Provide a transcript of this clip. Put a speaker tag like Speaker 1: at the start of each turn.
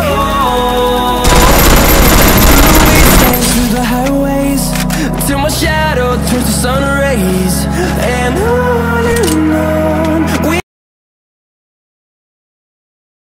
Speaker 1: go.